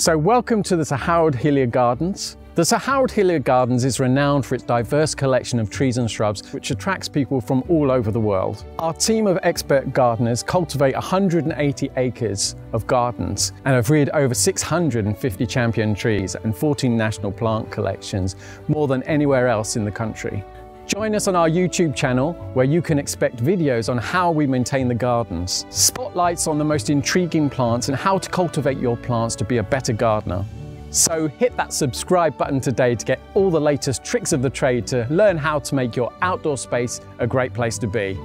So welcome to the Harold Hillier Gardens. The Harold Hillier Gardens is renowned for its diverse collection of trees and shrubs which attracts people from all over the world. Our team of expert gardeners cultivate 180 acres of gardens and have reared over 650 champion trees and 14 national plant collections, more than anywhere else in the country. Join us on our YouTube channel where you can expect videos on how we maintain the gardens, spotlights on the most intriguing plants and how to cultivate your plants to be a better gardener. So hit that subscribe button today to get all the latest tricks of the trade to learn how to make your outdoor space a great place to be.